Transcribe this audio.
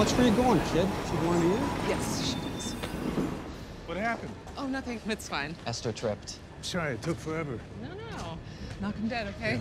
Where you going, kid? She going to you? Yes, she does. What happened? Oh, nothing. It's fine. Esther tripped. I'm Sorry, it took forever. No, no. Knock him dead, okay? Yeah.